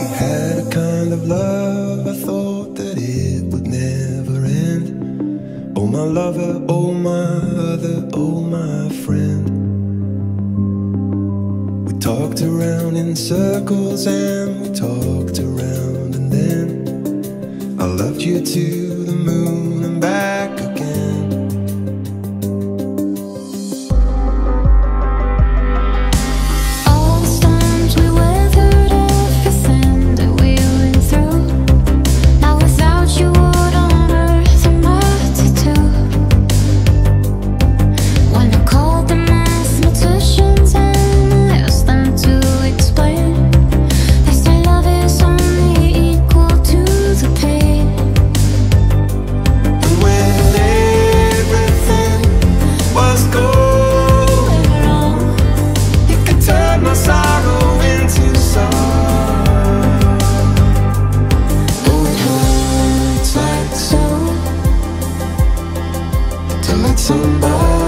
We had a kind of love, I thought that it would never end. Oh, my lover, oh, my other, oh, my friend. We talked around in circles and we talked around, and then I loved you to the moon. let somebody